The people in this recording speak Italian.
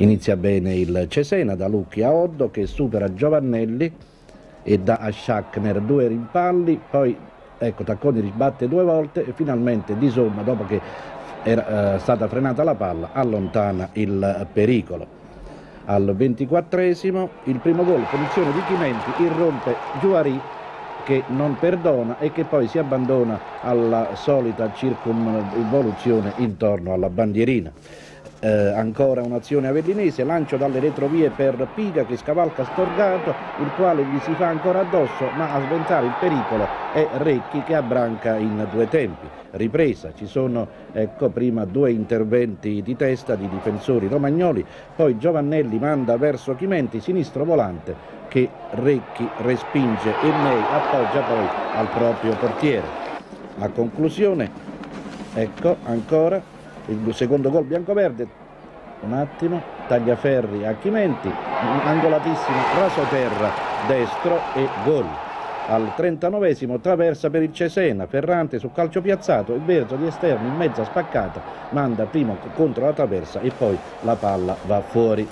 Inizia bene il Cesena da Lucchi a Oddo che supera Giovannelli e da a Schackner due rimpalli, poi ecco Tacconi ribatte due volte e finalmente di somma dopo che era eh, stata frenata la palla allontana il pericolo. Al 24 il primo gol, punizione di Chimenti, irrompe Giuari che non perdona e che poi si abbandona alla solita circumvoluzione intorno alla bandierina. Eh, ancora un'azione avellinese, lancio dalle retrovie per Piga che scavalca Storgato, il quale gli si fa ancora addosso, ma a sventare il pericolo è Recchi che abbranca in due tempi. Ripresa, ci sono ecco, prima due interventi di testa di difensori romagnoli, poi Giovannelli manda verso Chimenti, sinistro volante, che Recchi respinge e May appoggia poi al proprio portiere. A conclusione, ecco ancora il secondo gol biancoverde. Un attimo. Tagliaferri a Chimenti angolatissimo rasoterra destro e gol. Al 39esimo traversa per il Cesena. Ferrante su calcio piazzato. Il verso di esterno in mezza spaccata. Manda prima contro la traversa e poi la palla va fuori